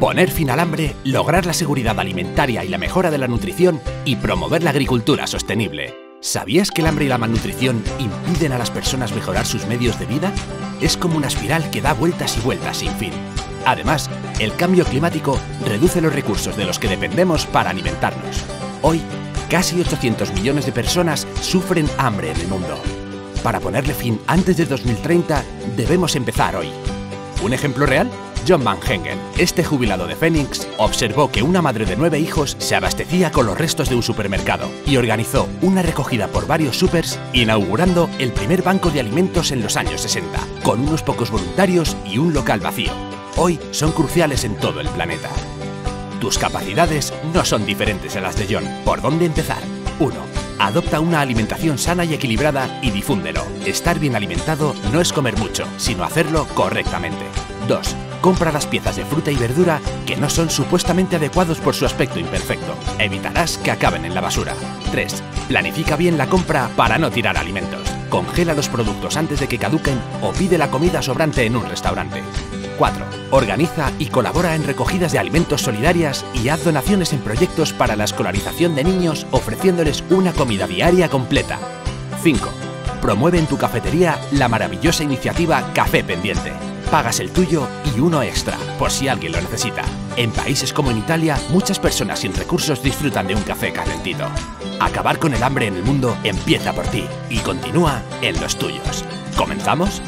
Poner fin al hambre, lograr la seguridad alimentaria y la mejora de la nutrición y promover la agricultura sostenible. ¿Sabías que el hambre y la malnutrición impiden a las personas mejorar sus medios de vida? Es como una espiral que da vueltas y vueltas sin fin. Además, el cambio climático reduce los recursos de los que dependemos para alimentarnos. Hoy, casi 800 millones de personas sufren hambre en el mundo. Para ponerle fin antes de 2030, debemos empezar hoy. ¿Un ejemplo real? John Van Hengen, este jubilado de Phoenix, observó que una madre de nueve hijos se abastecía con los restos de un supermercado y organizó una recogida por varios supers, inaugurando el primer banco de alimentos en los años 60, con unos pocos voluntarios y un local vacío. Hoy son cruciales en todo el planeta. Tus capacidades no son diferentes a las de John. ¿Por dónde empezar? 1. Adopta una alimentación sana y equilibrada y difúndelo. Estar bien alimentado no es comer mucho, sino hacerlo correctamente. 2 compra las piezas de fruta y verdura que no son supuestamente adecuados por su aspecto imperfecto. Evitarás que acaben en la basura. 3. Planifica bien la compra para no tirar alimentos. Congela los productos antes de que caduquen o pide la comida sobrante en un restaurante. 4. Organiza y colabora en recogidas de alimentos solidarias y haz donaciones en proyectos para la escolarización de niños ofreciéndoles una comida diaria completa. 5. Promueve en tu cafetería la maravillosa iniciativa Café Pendiente pagas el tuyo y uno extra, por si alguien lo necesita. En países como en Italia, muchas personas sin recursos disfrutan de un café calentito. Acabar con el hambre en el mundo empieza por ti y continúa en los tuyos. ¿Comenzamos?